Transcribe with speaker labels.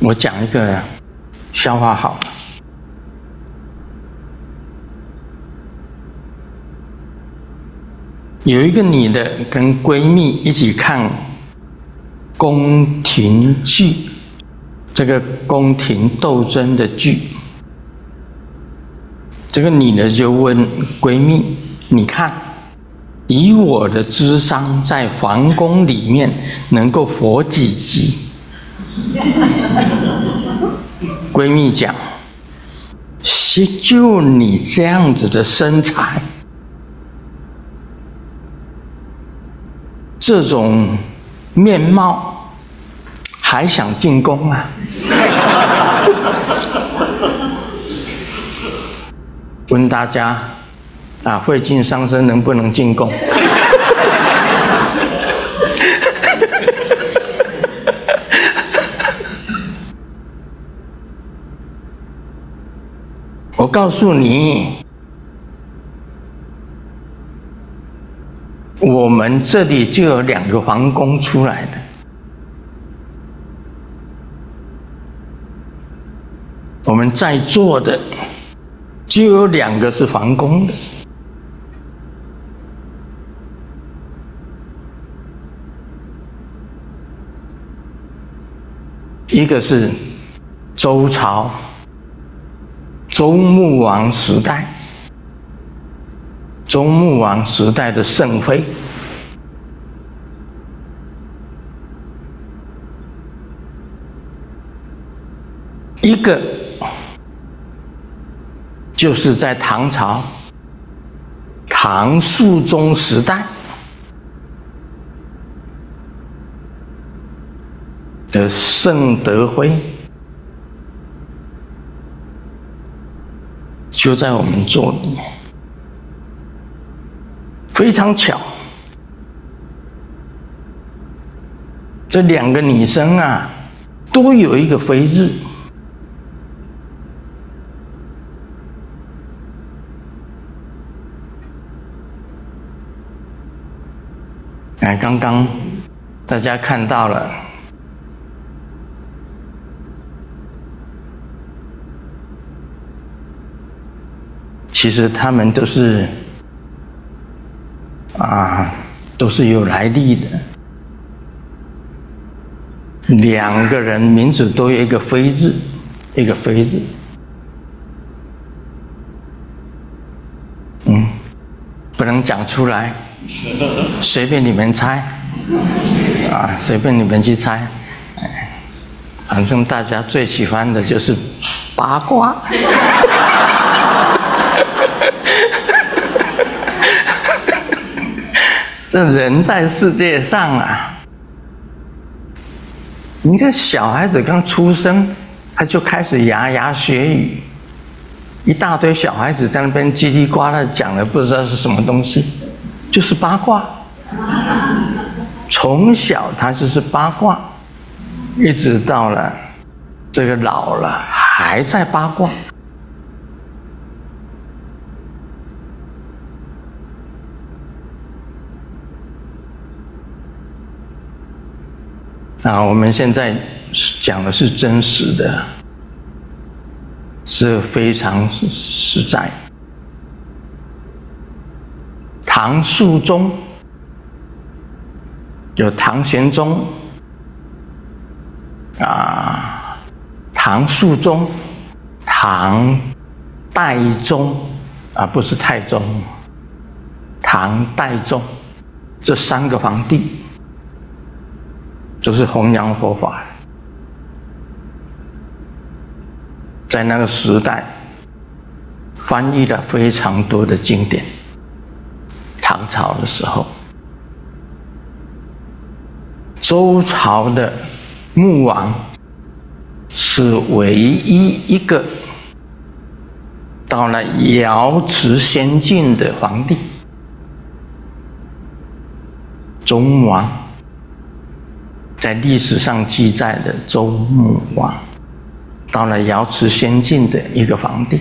Speaker 1: 我讲一个笑话好了。有一个女的跟闺蜜一起看宫廷剧，这个宫廷斗争的剧。这个女的就问闺蜜：“你看，以我的智商，在皇宫里面能够活几集？” 闺蜜讲：“就你这样子的身材。”这种面貌还想进宫啊？问大家啊，慧尽伤身能不能进宫？告诉你。我们这里就有两个皇宫出来的，我们在座的就有两个是皇宫的，一个是周朝周穆王时代。周穆王时代的圣妃，一个就是在唐朝唐肃宗时代的圣德妃，就在我们座里。非常巧，这两个女生啊，都有一个飞日。哎，刚刚大家看到了，其实他们都是。啊，都是有来历的。两个人名字都有一个“飞”字，一个“飞”字。嗯，不能讲出来，随便你们猜。啊，随便你们去猜。反正大家最喜欢的就是八卦。这人在世界上啊，你看小孩子刚出生，他就开始牙牙学语，一大堆小孩子在那边叽里呱啦讲的，不知道是什么东西，就是八卦。从小他就是八卦，一直到了这个老了还在八卦。啊，我们现在讲的是真实的，是非常实在。唐肃宗有唐玄宗，啊，唐肃宗、唐代宗，啊，不是太宗，唐代宗这三个皇帝。都是弘扬佛法，在那个时代，翻译了非常多的经典。唐朝的时候，周朝的穆王是唯一一个到了瑶池仙境的皇帝，周穆王。在历史上记载的周穆王，到了瑶池仙境的一个皇帝。